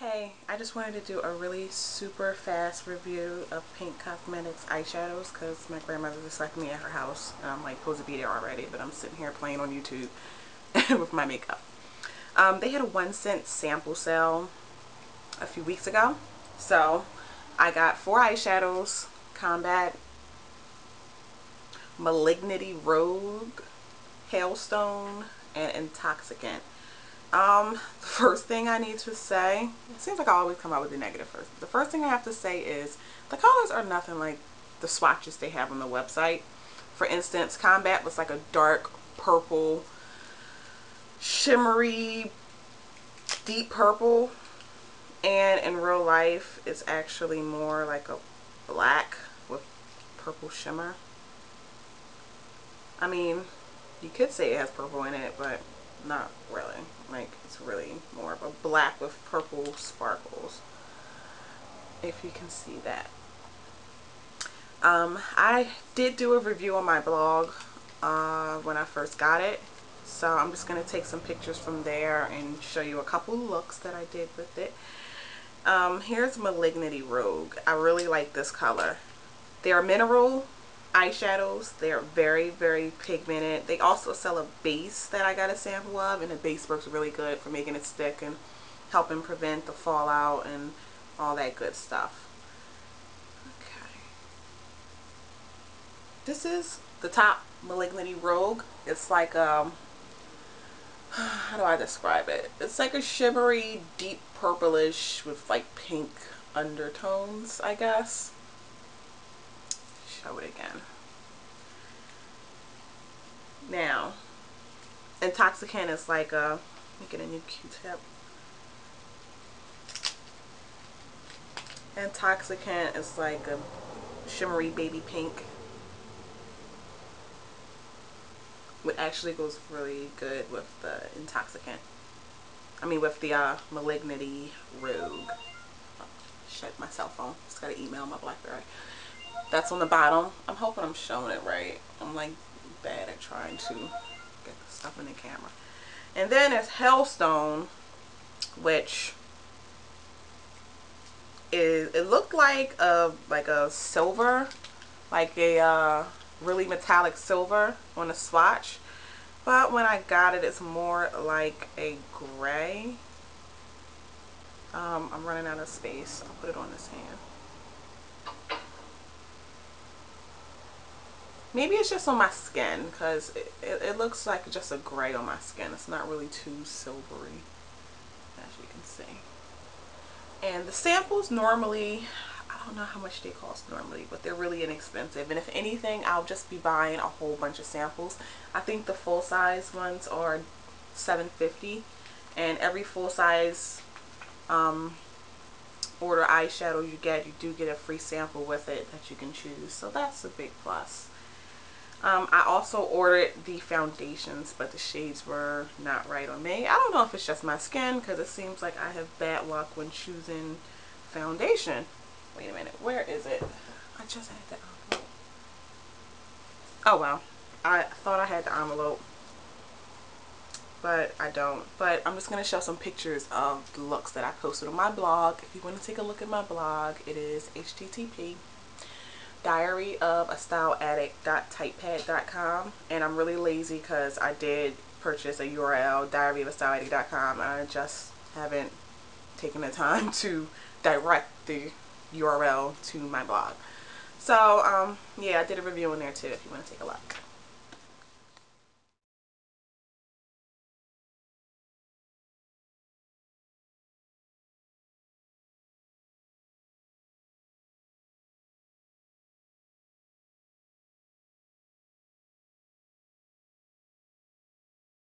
Hey, I just wanted to do a really super fast review of Paint Cosmetics eyeshadows because my grandmother just left me at her house. I'm like supposed to be there already, but I'm sitting here playing on YouTube with my makeup. Um, they had a one cent sample sale a few weeks ago. So I got four eyeshadows, Combat, Malignity Rogue, Hailstone, and Intoxicant. Um, the first thing I need to say, it seems like I always come out with the negative first. The first thing I have to say is the colors are nothing like the swatches they have on the website. For instance, Combat was like a dark purple, shimmery, deep purple. And in real life, it's actually more like a black with purple shimmer. I mean, you could say it has purple in it, but not really. Like it's really more of a black with purple sparkles. If you can see that. Um, I did do a review on my blog uh, when I first got it. So I'm just going to take some pictures from there and show you a couple looks that I did with it. Um, here's Malignity Rogue. I really like this color. They're mineral eyeshadows. They're very, very pigmented. They also sell a base that I got a sample of, and the base works really good for making it stick and helping prevent the fallout and all that good stuff. Okay. This is the top Malignity Rogue. It's like, um, how do I describe it? It's like a shimmery, deep purplish with like pink undertones, I guess show it again. Now, intoxicant is like a, let me get a new Q-tip. Intoxicant is like a shimmery baby pink. Which actually goes really good with the intoxicant. I mean with the uh, malignity rogue. Oh, shut my cell phone. Just gotta email my Blackberry that's on the bottom. I'm hoping I'm showing it right. I'm like bad at trying to get the stuff in the camera. And then it's Hailstone, which is it looked like a like a silver, like a uh, really metallic silver on a swatch. But when I got it, it's more like a gray. Um, I'm running out of space. I'll put it on this hand. Maybe it's just on my skin because it, it, it, looks like just a gray on my skin. It's not really too silvery as you can see. And the samples normally, I don't know how much they cost normally, but they're really inexpensive. And if anything, I'll just be buying a whole bunch of samples. I think the full size ones are 750 and every full size um, order eyeshadow you get, you do get a free sample with it that you can choose. So that's a big plus. Um, I also ordered the foundations, but the shades were not right on me. I don't know if it's just my skin because it seems like I have bad luck when choosing foundation. Wait a minute, where is it? I just had the envelope. Oh well, I thought I had the envelope, but I don't. But I'm just going to show some pictures of the looks that I posted on my blog. If you want to take a look at my blog, it is http diary of a style addict.typepad.com and I'm really lazy because I did purchase a URL diary of a style addict.com and I just haven't taken the time to direct the URL to my blog. So um, yeah I did a review in there too if you want to take a look